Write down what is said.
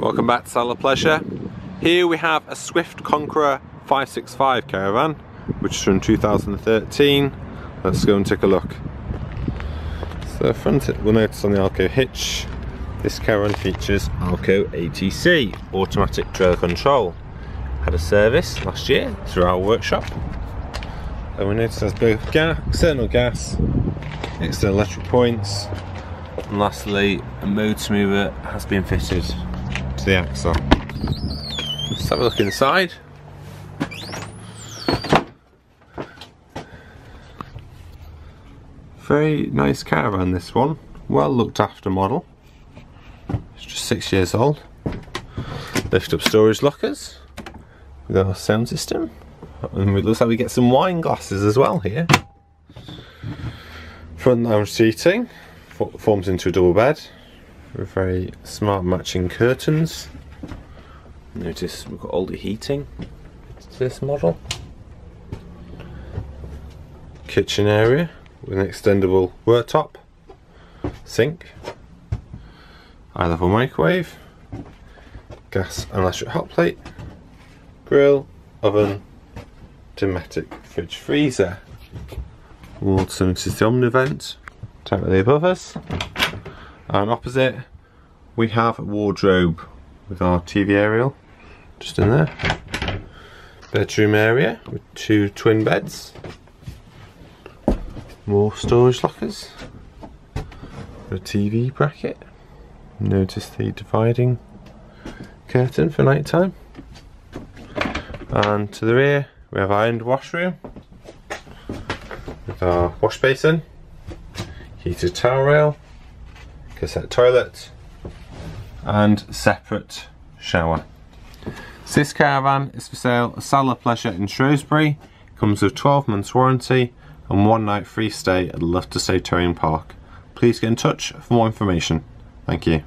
Welcome back to Salop Leisure. Here we have a Swift Conqueror 565 caravan, which is from 2013. Let's go and take a look. So front, we'll notice on the AL-KO hitch, this caravan features AL-KO ATC, automatic trailer control. Had a service last year through our workshop. And we notice there's both external gas, external electric points, and lastly, a motor mover has been fitted the axle. Let's have a look inside. Very nice caravan this one, well looked after model. It's just six years old. Lift up storage lockers with our sound system. And it looks like we get some wine glasses as well here. Front lounge seating forms into a double bed with very smart matching curtains. Notice we've got all the heating to this model. Kitchen area with an extendable worktop, sink, eye level microwave, gas and electric hot plate, grill, oven, Dometic fridge freezer. Also notice the Omnivent directly above us. And opposite we have a wardrobe with our TV aerial just in there. Bedroom area with two twin beds. More storage lockers. A TV bracket. Notice the dividing curtain for night time. And to the rear we have our washroom with our wash basin heated towel rail, cassette toilet, and separate shower. This caravan is for sale at Salop Leisure in Shrewsbury. Comes with 12 months warranty and one night free stay at Love to Stay Towing Park. Please get in touch for more information. Thank you.